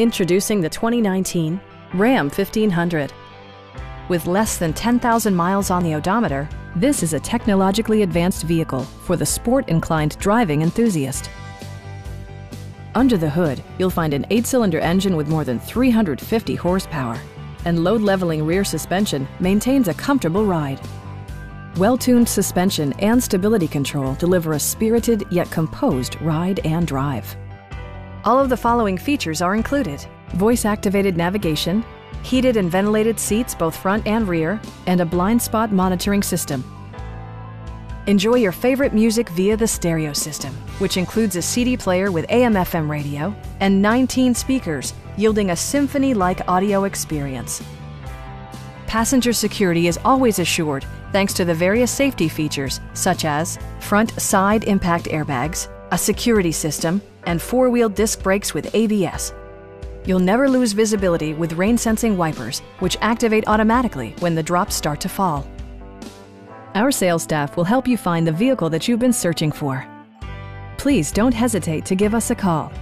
Introducing the 2019 Ram 1500. With less than 10,000 miles on the odometer, this is a technologically advanced vehicle for the sport-inclined driving enthusiast. Under the hood, you'll find an eight-cylinder engine with more than 350 horsepower, and load-leveling rear suspension maintains a comfortable ride. Well-tuned suspension and stability control deliver a spirited yet composed ride and drive. All of the following features are included. Voice-activated navigation, heated and ventilated seats both front and rear, and a blind spot monitoring system. Enjoy your favorite music via the stereo system, which includes a CD player with AM-FM radio and 19 speakers, yielding a symphony-like audio experience. Passenger security is always assured thanks to the various safety features such as front side impact airbags, a security system, and four-wheel disc brakes with ABS. You'll never lose visibility with rain-sensing wipers, which activate automatically when the drops start to fall. Our sales staff will help you find the vehicle that you've been searching for. Please don't hesitate to give us a call